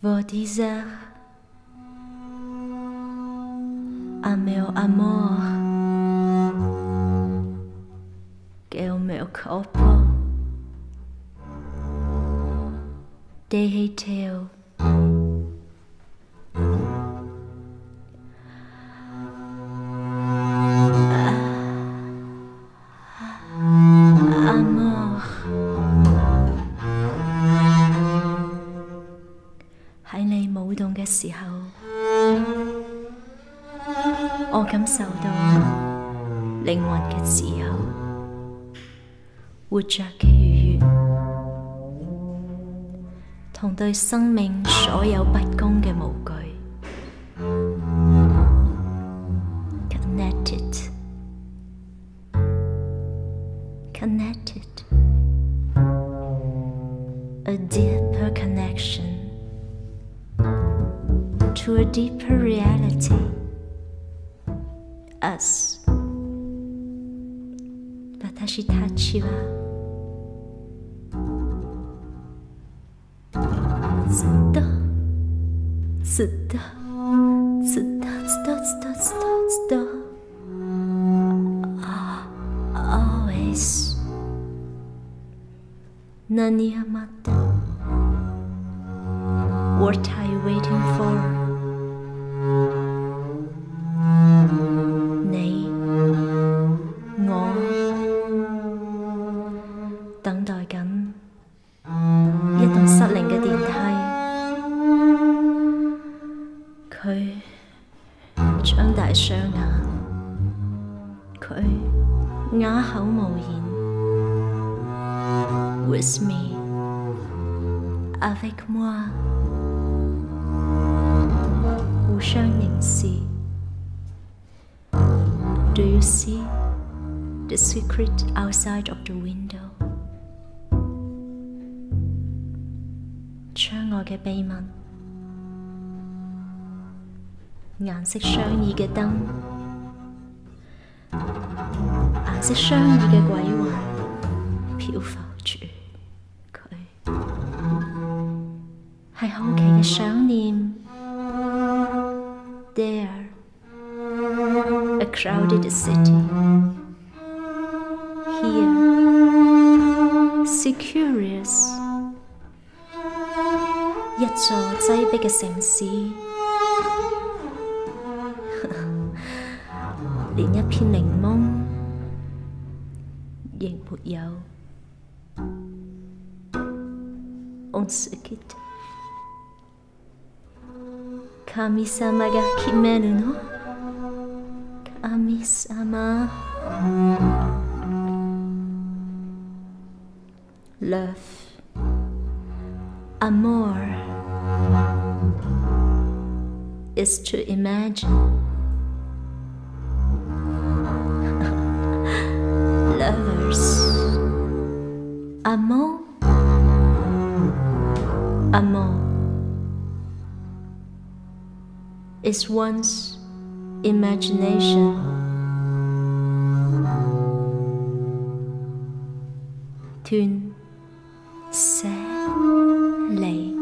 Vou dizer a meu amor que o meu corpo derreteu. 我感受到灵魂嘅自由，活着嘅愉悦，同對生命所有不公嘅無惧。Connected。connected. A deeper connection to a deeper reality. Us. 私たちはずっとずっとずっとずっとずっとずっとずっと always 何を待った What are you waiting for? 佢哑口无言。With me, avec moi，互相凝视。Do you see the secret outside of the window？窗外嘅秘密，颜色相异嘅灯， 顏色相遇嘅鬼魂漂浮住佢，係好奇嘅想念。There, a crowded city. Here, see curious. 一座擠迫嘅城市，連一片檸檬 Denk op jou. Ga kimeru no? Love. Amor. Is to imagine. Amour. Amour is one's imagination. Tune 舍离，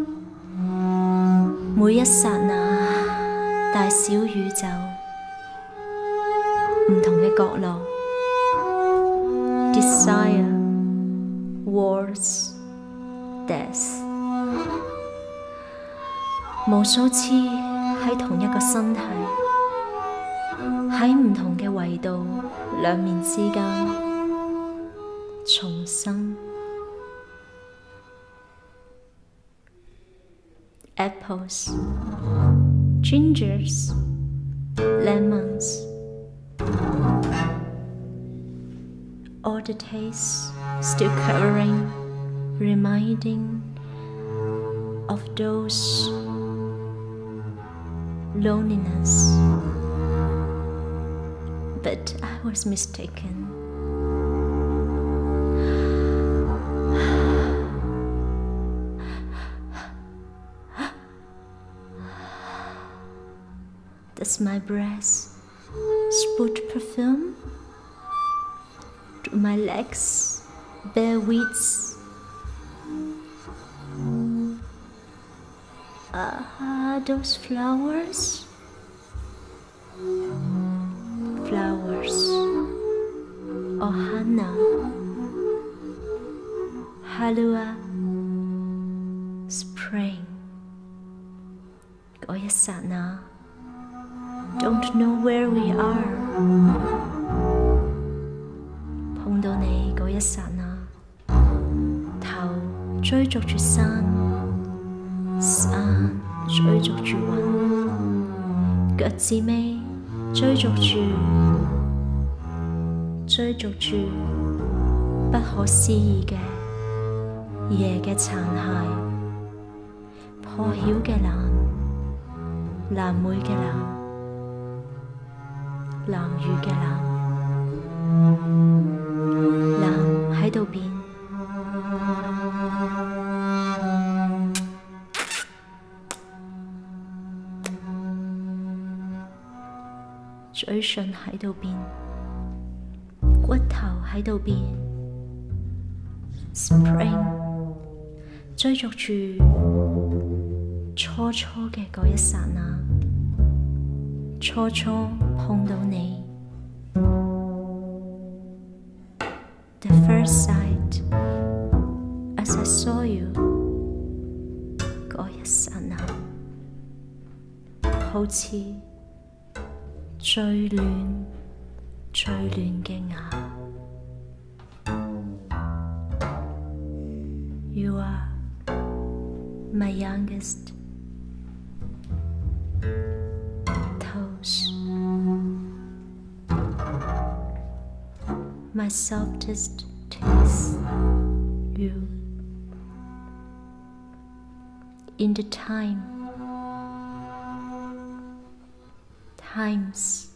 每一刹那，大小宇宙，唔同嘅角落，desire, wars, death，无数次喺同一个身体，喺唔同嘅维度两面之间重生。apples, gingers, lemons. All the tastes still covering, reminding of those loneliness. But I was mistaken. Does my breath spout perfume? Do my legs bear weeds? Ah, those flowers. Flowers. Ohana. Halua. Spring. Có一刹那 Don't know where we are 碰到你嗰一刹那，头追逐住山，山 追逐住雲，腳趾尾追逐住，追逐住不可思议嘅夜嘅残骸，破晓嘅蓝，蓝莓嘅蓝，蓝雨嘅蓝，蓝喺度變，嘴唇喺度變，骨頭喺度變，Spring 追逐住初初嘅嗰一刹那，初初碰到你。The first sight as I saw you，嗰一刹那，好似最暖最暖嘅牙。You are my youngest toes. my softest teeth, you. In the time, Times,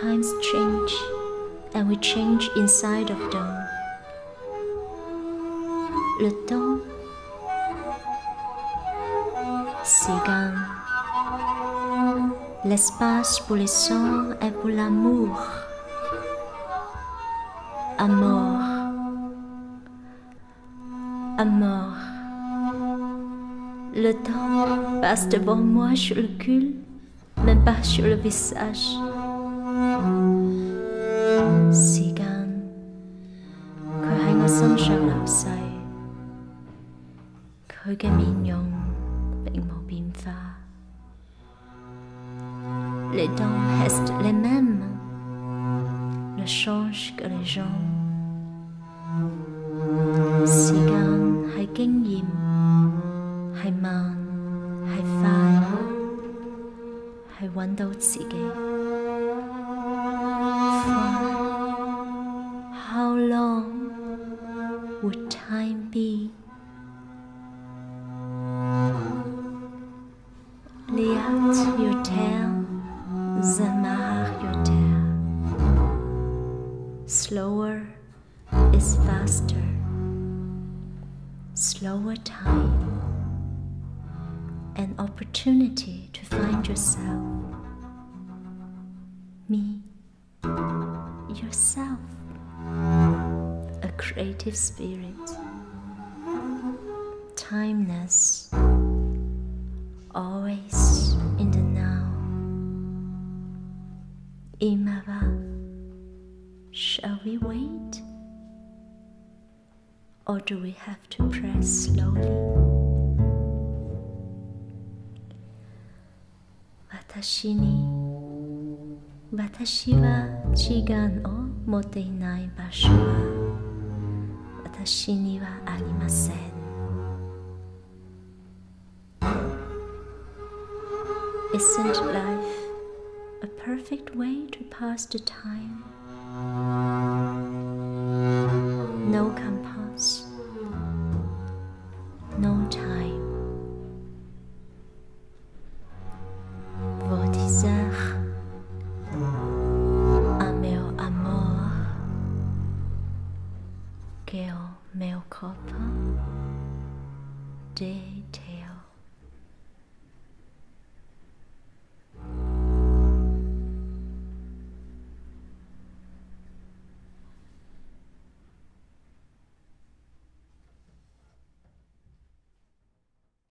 times change, and we change inside of them. Le temps, 時間。l'espace pour les sons et pour l'amour. Amour. Amour. Le temps passe devant moi sur le cul, même pas sur le visage. Cigane, crying the sunshine outside. Kogamignon, big mobim fa. Les dents restent les mêmes, ne change que les gens. seeking. For how long would time be? Liat yoter, zamar yoter. Slower is faster. Slower time an opportunity to find yourself me, yourself. A creative spirit. Timeless always in the now. Imava, shall we wait? Or do we have to press slowly? Watashi ni Watashi wa jigan o motenai basho wa Watashi ni wa arimasen. Isn't life a perfect way to pass the time? Que o